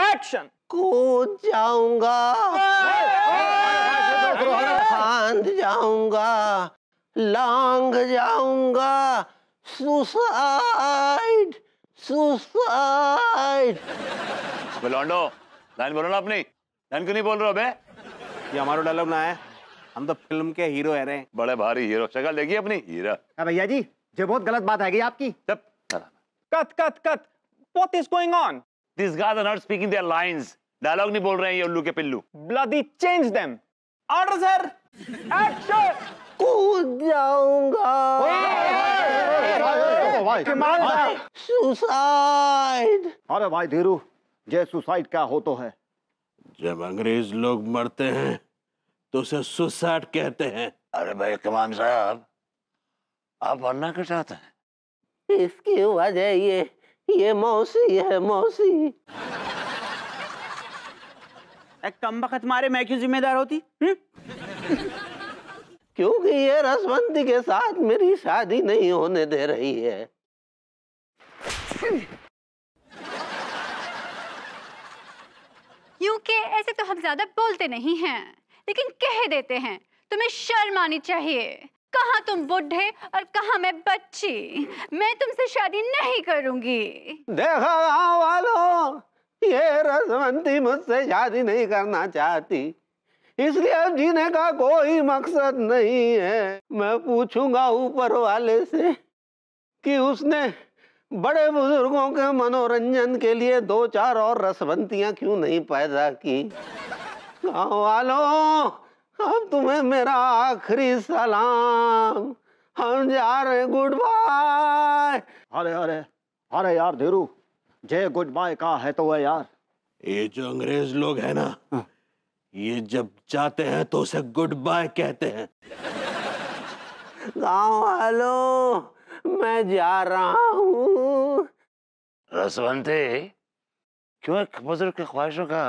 Action कूद जाऊँगा। फांद जाऊँगा। लांग जाऊँगा। सुसाइड सुसाइड अबे लौंडो लाइन बोलो ना अपनी। लाइन क्यों नहीं बोल रहे हो बे? ये हमारा डायलॉग ना है। हम तो फ़िल्म के हीरो है रहे बड़े भारी हीरो शक्ल देखिए अपनी? हीरा भैया जी ये बहुत गलत बात हैगी आपकी? चुप। Cut cut cut. What is going on this guys are not speaking their lines dialogue नहीं बोल रहे हैं ये उल्लू के पिल्लू। Bloody change them order sir action कूद जाऊँगा। सुसाइड अरे भाई धीरू जय सुसाइड क्या हो तो है? जब अंग्रेज़ लोग मरते हैं तो उसे सुसाइड कहते हैं। अरे भाई कमान साहब आप मरना क्यों चाहते हैं? इसकी वजह ये ये मौसी है मौसी। कम वक्त मारे मैं क्यों जिम्मेदार होती? हुँ? क्योंकि ये रसवंती के साथ मेरी शादी नहीं होने दे रही है। यूके ऐसे तो हम ज़्यादा बोलते नहीं हैं लेकिन कह देते हैं तुम्हें शर्म आनी चाहिए। कहाँ तुम बुढ़े और कहा मैं बच्ची? मैं तुमसे शादी नहीं करूँगी। देखा गाँव वालों, ये रसवंती मुझसे शादी नहीं करना चाहती। इसलिए अब जीने का कोई मकसद नहीं है। मैं पूछूँगा ऊपर वाले से कि उसने बड़े बुज़ुर्गों के मनोरंजन के लिए दो चार और रसवंतियाँ क्यों नहीं पैदा की? गाँव वालों अब तुम्हें मेरा आखिरी सलाम। हम जा रहे गुड बाय अरे अरे अरे यार धीरू जय गुड बाय का है तो है यार। ये जो अंग्रेज़ लोग है ना ये जब जाते हैं तो उसे गुड बाय कहते हैं। गाँव वालों मैं जा रहा हूँ। रसवंती क्यों एक बुज़ुर्ग की ख्वाहिशों का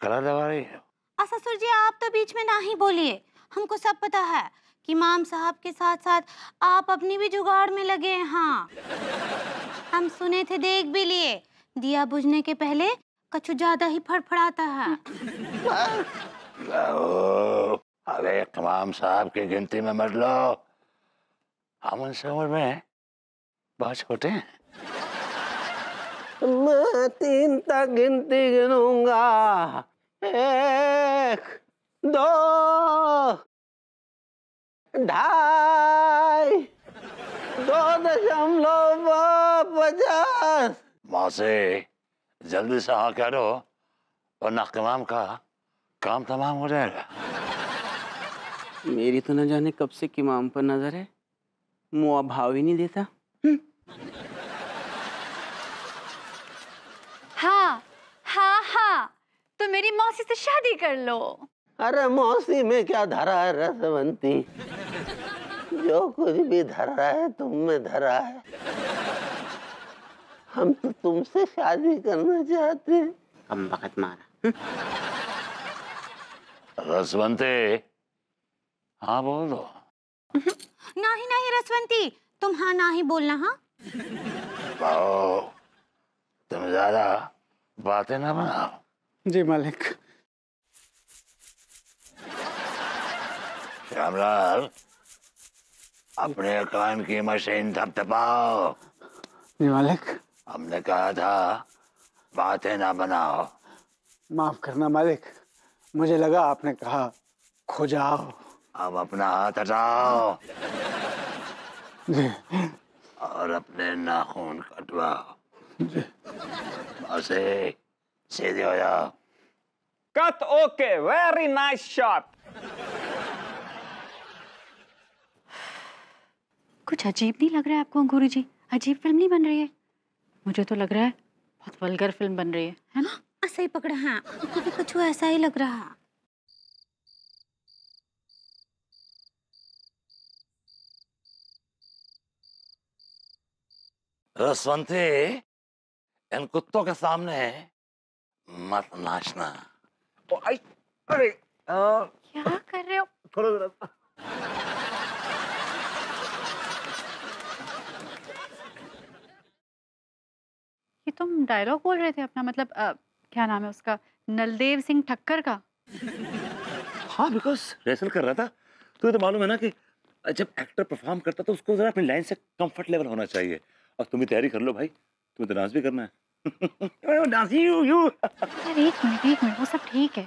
कलर दबा रही है? ससुर जी आप तो बीच में ना ही बोलिए। हमको सब पता है कि माम साहब के साथ साथ आप अपनी भी जुगाड़ में लगे हैं। हाँ। हम सुने थे देख भी लिए। दिया बुझने के पहले कछु ज़्यादा ही फड़फड़ाता है। अरे तमाम साहब की गिनती में मत लो। हम उनसे उम्र में बहुत छोटे हैं। मैं तीन तक गिनती गिनूँगा। एक दो ढाई दो दशमलव पचास। मौसे जल्दी से हाँ करो और नाकमाम का काम तमाम हो जाएगा। मेरी तो न जाने कब से किमाम पर नज़र है। मुआ भाव ही नहीं देता। हाँ हाँ हाँ। तो मेरी मौसी से शादी कर लो। अरे मौसी में क्या धरा है रसवंती? जो कुछ भी धरा है तुम में धरा है। हम तो तुमसे शादी करना चाहते हैं। कम वक्त मारा। रसवंते हाँ बोल दो। नहीं नहीं रसवंती तुम हाँ ना ही बोलना हाँ? तुम ज़्यादा बातें ना बनाओ। जी मालिक। श्यामलाल अपने कान की मशीन थपथपाओ जी मालिक। हमने कहा था बातें ना बनाओ। माफ़ करना मालिक। मुझे लगा आपने कहा खो जाओ। अब अपना हाथ हटाओ। जी। और अपने नाखून कटवाओ। ऐसे सीधे हो जाओ। Cut okay very nice shot कुछ अजीब नहीं लग रहा है आपको गुरु जी? अजीब फ़िल्म नहीं बन रही है? मुझे तो लग रहा है बहुत वल्गर फ़िल्म बन रही है है ना? सही पकड़ा है। हमको कुछ ऐसा ही लग रहा रसवंती इन कुत्तों के सामने मत नाचना। अरे क्या कर रहे हो? ये तुम डायलॉग बोल रहे थे अपना मतलब अ, क्या नाम है उसका? नलदेव सिंह ठक्कर का। हाँ बिकॉज़ रिहर्सल कर रहा था। तो तो मालूम है ना कि जब एक्टर परफॉर्म करता तो उसको जरा अपनी लाइन से कंफर्ट लेवल होना चाहिए। और तुम भी तैयारी कर लो भाई। तुम्हें तो डांस भी करना है। You you. एक मिनट एक मिनट वो सब ठीक है।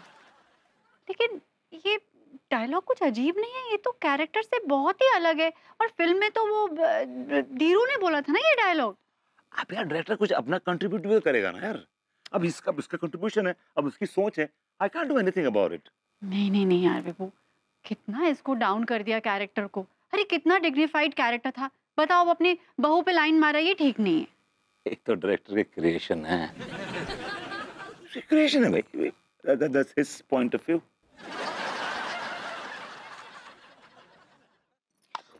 लेकिन ये डायलॉग कुछ अजीब नहीं है ये तो कैरेक्टर से बहुत ही अलग है। और फ़िल्म में तो वो धीरू ने बोला था ना ये डायलॉग अब यार डायरेक्टर कुछ अपना कंट्रीब्यूट भी करेगा ना यार। अब इसका इसका कंट्रीब्यूशन है अब उसकी सोच है। I can't do anything about it नहीं नहीं नहीं यार विभू कितना इसको डाउन कर दिया कैरेक्टर को। अरे कितना डिग्निफाइड कैरेक्टर था। बताओ अब अपनी बहू पे लाइन मारा ये ठीक नहीं है। एक तो डायरेक्टर की क्रिएशन है। क्रिएशन है भाई। That's his point of view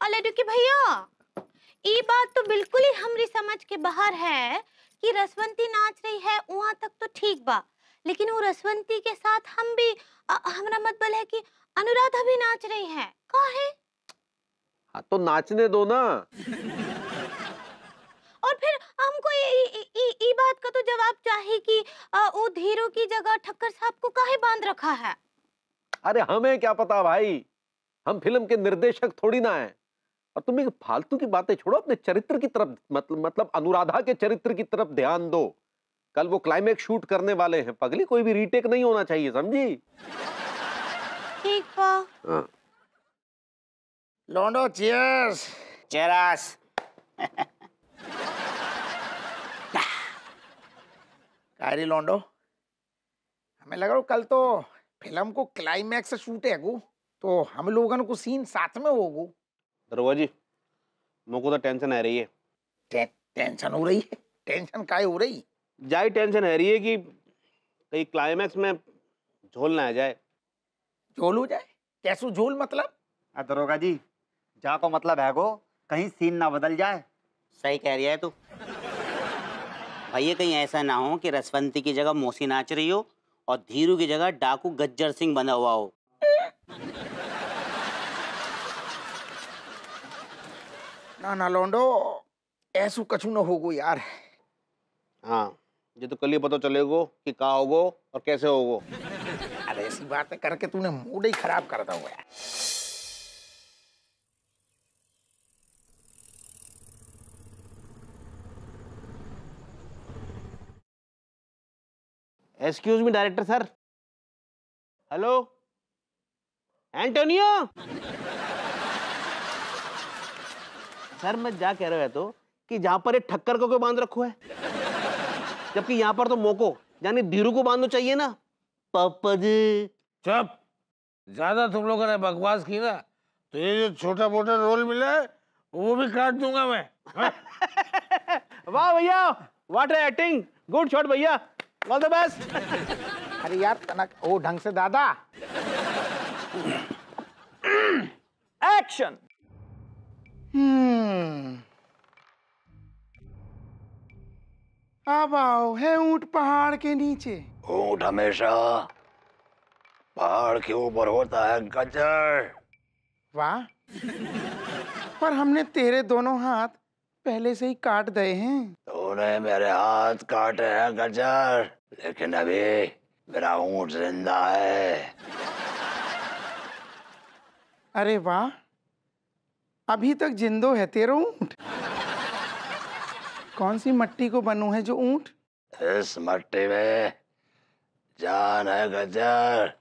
अले कि भैया ये बात तो बिल्कुल ही हमरी समझ के बाहर है कि रसवंती नाच रही है वहाँ तक तो ठीक बा। लेकिन वो रसवंती के साथ हम भी हमरा मतलब है कि अनुराधा भी नाच रही है। का है हाँ तो नाचने दो ना। और फिर हमको ये ये- ये- ये बात का तो जवाब चाहिए कि वो धीरू की जगह ठक्कर साहब को काहे बाँध रखा है? अरे हमें क्या पता भाई? हम फ़िल्म के निर्देशक थोड़ी ना हैं। और तुम ये फालतू की बातें छोड़ो अपने चरित्र की तरफ़ मतलब मतलब अनुराधा के चरित्र की तरफ़ ध्यान दो। कल वो क्लाइमेक्स शूट करने वाले हैं। पगली कोई भी रीटेक नहीं होना चाहिए समझी? ठीक बा हाँ। लोंडो चियर्स चेरास कायरी लोंडो। हमें लग रहा हो कल तो फ़िल्म को क्लाइमैक्स शूट है गो तो हम लोगन को सीन साथ में होगो दरोगा जी मेरे को तो टेंशन आ रही है। टे, टेंशन हो रही है? टेंशन काहे हो रही? जाई टेंशन है रही है कि कहीं क्लाइमैक्स में झोल ना आ जाए। झोल हो जाए? कैसो झोल मतलब? दरोगा जी जा को मतलब है गो कहीं सीन ना बदल जाए। सही कह रही है तू। भैया कहीं ऐसा ना हो कि रसवंती की जगह मोसी नाच रही हो और धीरू की जगह डाकू गज्जर सिंह बना हुआ हो। ना ना लोंडो ऐसो कछु न होगो यार। हाँ ये तो कल ही पता चलेगो कि कहा होगो और कैसे होगो। अरे ऐसी बातें करके तूने मूड ही खराब कर दो यार excuse me director sir hello Antonio sir मैं जा कह रहा है तो कि जहाँ पर ये ठक्कर को क्यों बाँध रखो है? जबकि यहाँ पर तो मोको यानी धीरू को बांधना चाहिए ना। पापा जी। चुप। ज़्यादा तुम लोगों ने बकवास की ना तो ये जो छोटा मोटा रोल मिला है वो भी काट दूँगा मैं? वाह भैया वाट एक्टिंग गुड शॉट भैया। ऑल द बेस्ट अरे यार तनक ओ ढंग से दादा। Action hmm. अब आओ है ऊँट पहाड़ के नीचे। ऊँट हमेशा पहाड़ के ऊपर होता है गजर वाह। पर हमने तेरे दोनों हाथ पहले से ही काट गए हैं। तूने मेरे हाथ काटे हैं गजर। लेकिन अभी मेरा ऊँट ज़िंदा है। अरे वाह अभी तक जिंदो है तेरा ऊँट। कौन सी मट्टी को बनू है जो ऊँट? इस मट्टी में जान है गजर।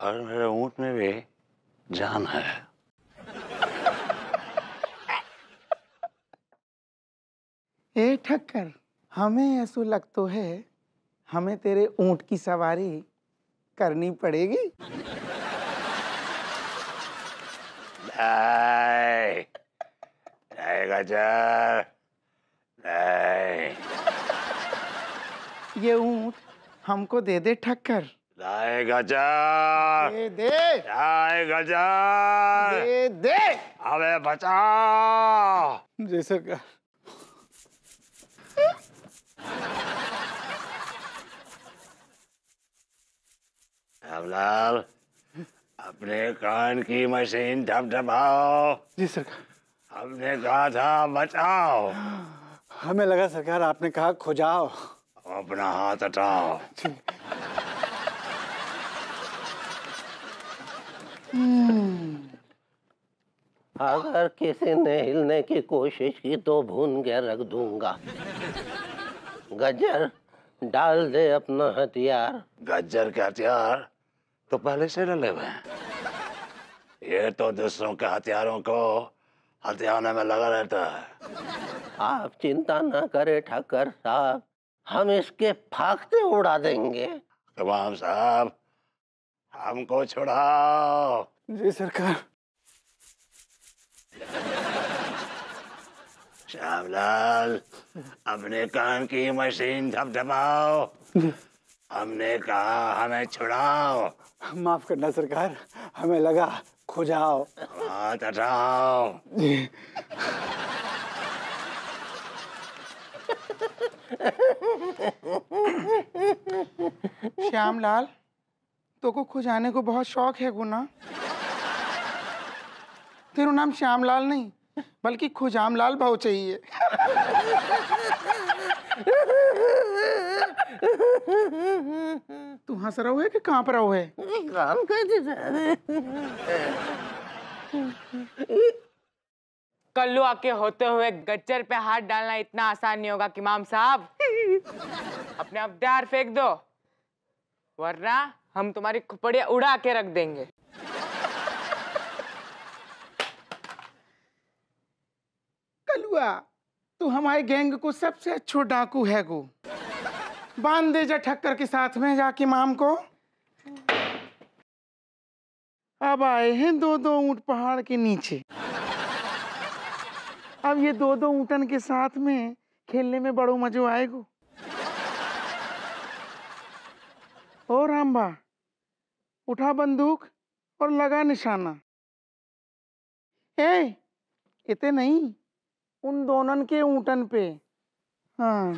और मेरे ऊँट में भी जान है। ए ठक्कर हमें ऐसा लगतो है हमें तेरे ऊँट की सवारी करनी पड़ेगी। नहीं नहीं गजर नहीं। ये ऊँट हमको दे दे ठक्कर नहीं गजर दे दे। नहीं गजर दे दे। हमें बचाओ जी सरकार रामलाल अपने कान की मशीन ढपढपाओ जी सरकार हमने कहा था बचाओ। हमें लगा सरकार आपने कहा खो जाओ अपना हाथ हटाओ। अगर किसी ने हिलने की कोशिश की तो भून के रख दूँगा। गजर डाल दे अपना हथियार। गजर के हथियार? तो पहले से डले हुए हैं ये तो दूसरों के हथियारों को हथियाने में लगा रहता है। आप चिंता ना करें ठक्कर साहब। हम इसके फाकते उड़ा देंगे। तमाम साहब हमको छुड़ाओ। जी सरकार। श्यामलाल अपने कान की मशीन धपधपाओ हमने कहा हमें छुड़ाओ। माफ़ करना सरकार हमें लगा खो जाओ। हाथ हटाओ श्यामलाल तो को खुजाने को बहुत शौक है गुना। तेरा नाम श्याम लाल नहीं बल्कि खुजाम लाल भाव चाहिए। तू हंस रहा है कि काँप रहा है? काम रहे कल्लू आके होते हुए गज्जर पे हाथ डालना इतना आसान नहीं होगा कि इमाम साहब। अपने अब्दार फेंक दो वरना हम तुम्हारी खुपड़िया उड़ा के रख देंगे। कलुआ तू हमारे गैंग को सबसे अच्छो डाकू है गो। बाँध दे जा ठक्कर के साथ में जाके माम को। अब आए हैं दो दो ऊँट पहाड़ के नीचे। अब ये दो दो ऊँटन के साथ में खेलने में बड़ो मजो आएगो। ओ रामबा, उठा बंदूक और लगा निशाना। ए, इतने नहीं, उन दोनों के ऊँटन पे। हाँ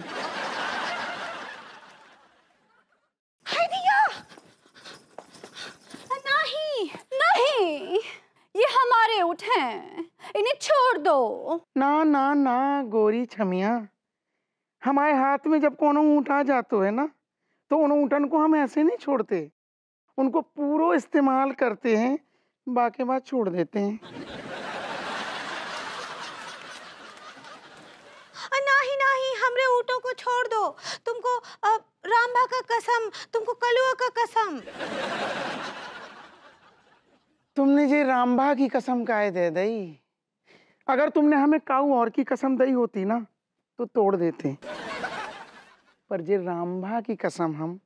नहीं नहीं ये हमारे ऊँट हैं। इन्हें छोड़ दो। ना ना ना गोरी छमिया। हमारे हाथ में जब कोनो ऊँट आ जातो है ना तो उन ऊँटन को हम ऐसे नहीं छोड़ते। उनको पूरो इस्तेमाल करते हैं बाकी बात छोड़ देते हैं। नहीं नहीं हमरे ऊँटों को छोड़ दो। तुमको रामबा का कसम तुमको कलुआ का कसम। तुमने जे रामबा की कसम काहे दे दई अगर तुमने हमें काऊ और की कसम दई होती ना तो तोड़ देते। पर जे रामबा की कसम हम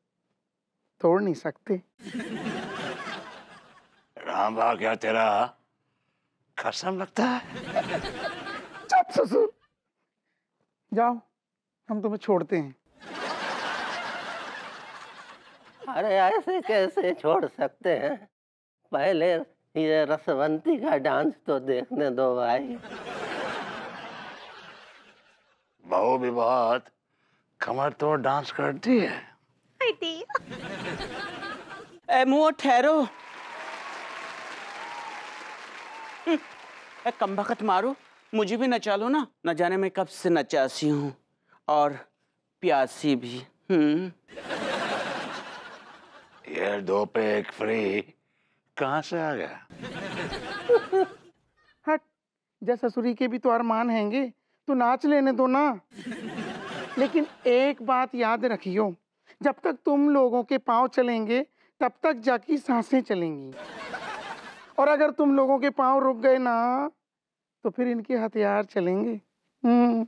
तोड़ नहीं सकते। रामबा क्या तेरा कसम लगता है? चुप ससुर। जाओ हम तुम्हें छोड़ते हैं। अरे ऐसे कैसे छोड़ सकते हैं? पहले ये रसवंती का डांस तो देखने दो भाई। बहू भी बहुत कमर तोड़ डांस करती है। ए ठहरो। हम्म, कम बखत मारो। मुझे भी नचा लो ना। न जाने मैं कब से नचासी हूँ। और प्यासी भी। हम्म। ये दो पे एक फ्री कहाँ से आ गया? हट जब ससुरी के भी तो अरमान हैंगे तो नाच लेने दो ना। लेकिन एक बात याद रखियो, जब तक तुम लोगों के पाँव चलेंगे, तब तक जाकी साँसें चलेंगी। और अगर तुम लोगों के पाँव रुक गए ना तो फिर इनके हथियार चलेंगे। हम्म।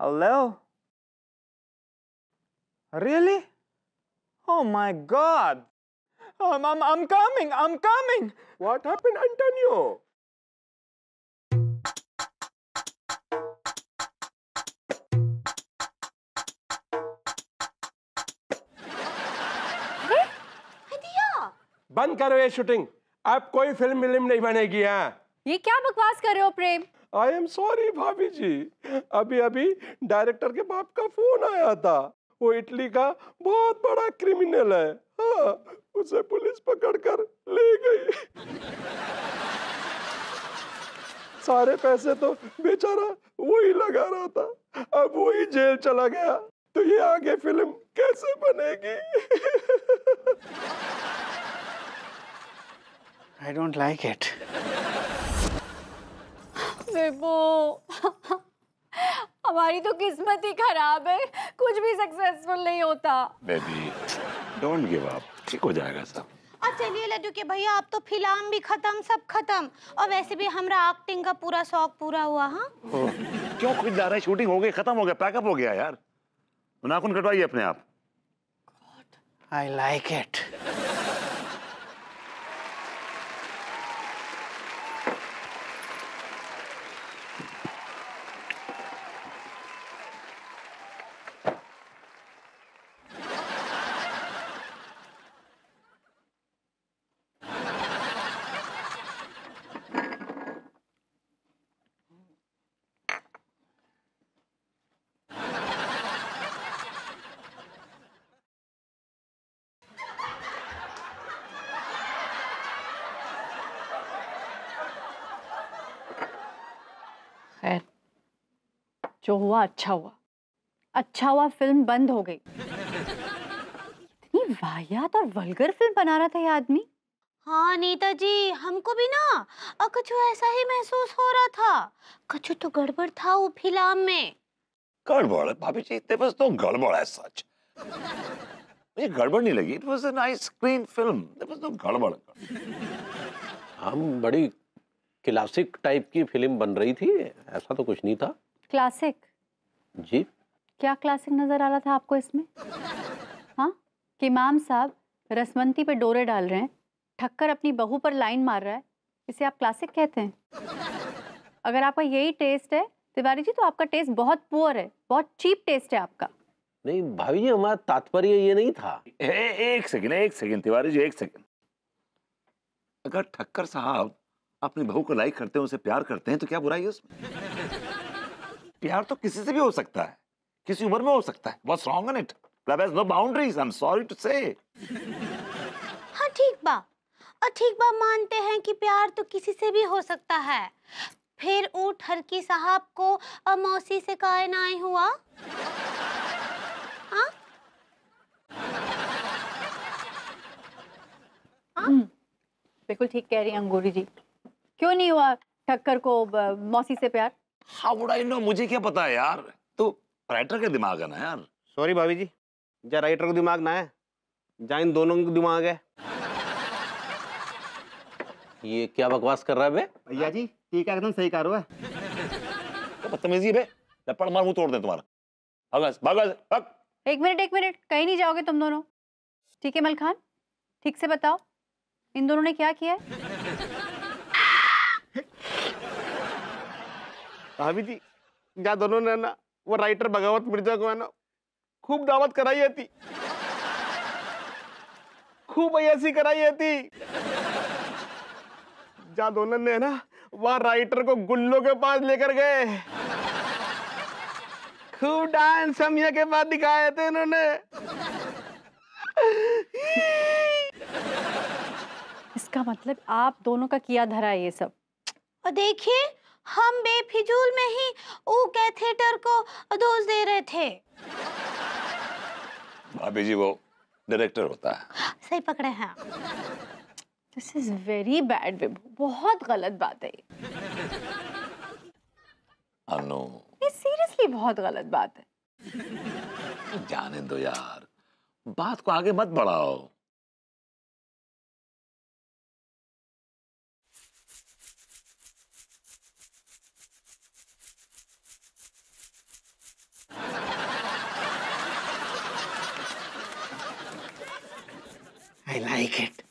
Hello? Really? Oh my god. Um, I'm, I'm coming, I'm coming. What happened, Antonio? बंद करो ये शूटिंग अब कोई फ़िल्म विल्म नहीं बनेगी यहाँ ये क्या बकवास कर रहे हो प्रेम आई एम सॉरी भाभी जी। अभी अभी डायरेक्टर के बाप का फ़ोन आया था। वो इटली का बहुत बड़ा क्रिमिनल है। हाँ उसे पुलिस पकड़कर ले गई। सारे पैसे तो बेचारा वही लगा रहा था। अब वही जेल चला गया। तो ये आगे फ़िल्म कैसे बनेगी? I don't like it. विभू हमारी तो किस्मत ही खराब है। कुछ भी सक्सेसफुल नहीं होता। बेबी डोंट गिव अप ठीक हो जाएगा सब। अब चलिए लड्डू के भैया अब तो फ़िल्म भी खत्म सब खत्म। और वैसे भी हमरा एक्टिंग का पूरा शौक पूरा हुआ हाँ? क्यों खुद जा रहा है? शूटिंग हो गई खत्म हो गया पैकअप हो गया यार। नाखून कटवाइए अपने आप। I like it. खैर जो हुआ अच्छा हुआ। अच्छा हुआ फ़िल्म बंद हो गई। इतनी वाहियात और वल्गर फ़िल्म बना रहा था ये आदमी। हाँ नीता जी हमको भी ना और कुछ ऐसा ही महसूस हो रहा था। कुछ तो गड़बड़ था वो फ़िल्म में। गड़बड़? है भाभी जी इतने बस तो गड़बड़ है सच। मुझे गड़बड़ नहीं लगी it was a nice screen film there was no गड़बड़ हम बड़ी क्लासिक टाइप की फ़िल्म बन रही थी ऐसा तो कुछ नहीं था। क्लासिक? जी। क्या क्लासिक नज़र आ रहा था आपको इसमें? हाँ? कि इमाम साहब रसमंती पे डोरे डाल रहे हैं ठक्कर अपनी बहू पर लाइन मार रहा है इसे आप क्लासिक कहते हैं? अगर आपका यही टेस्ट है तिवारी जी तो आपका टेस्ट बहुत पुअर है बहुत चीप टेस्ट है आपका। नहीं भाभी जी हमारा तात्पर्य ये नहीं था। ए, एक सेकंड एक सेकंड तिवारी जी एक सेकंड अगर ठक्कर साहब अपनी बहू को लाइक करते हैं उसे प्यार करते हैं तो क्या बुराई है उसमें? प्यार तो किसी से भी हो सकता है किसी उम्र में हो सकता है what's wrong in it love has no boundaries I am sorry to say हाँ ठीक बा। और ठीक बा मानते हैं कि प्यार तो किसी से भी हो सकता है। फिर ऊ ठरकी साहब को मौसी से काहे ना हुआ? हाँ? हम्म, बिल्कुल ठीक कह रही हैं अंगूरी जी। क्यों नहीं हुआ ठक्कर को मौसी से प्यार? हाउ वुड आई नो मुझे क्या पता है यार? तो राइटर का दिमाग है ना यार? सॉरी भाभी जी। जा राइटर को दिमाग ना है। जा इन दोनों को दिमाग है। ये क्या बकवास कर रहा है बे? भैया जी ठीक है एकदम सही कह रहा है। क्या बदतमीजी बे? लपड़ मार मुँह तोड़ दे तुम्हारा। भागा भागा भाग। एक मिनट एक मिनट कहीं नहीं जाओगे तुम दोनों। ठीक है मल खान ठीक से बताओ इन दोनों ने क्या किया है? भाभी जी जा दोनों ने ना वो राइटर भगवत मिर्ज़ा को है ना खूब दावत कराई है थी खूब ऐसी कराई है थी जा दोनों ने ना वह राइटर को गुल्लो के पास लेकर गए। खूब डांस समिया के बाद दिखाए थे इन्होंने। इसका मतलब आप दोनों का किया धरा ये सब। और देखिए हम बेफिजूल में ही ऊ कैथेटर को दोष दे रहे थे। भाभी जी वो डायरेक्टर होता है। सही पकड़े हैं। This is very bad Vibhu बहुत गलत बात है ये। अनु। ये सीरियसली बहुत गलत बात है। जाने दो यार। बात को आगे मत बढ़ाओ। I like it.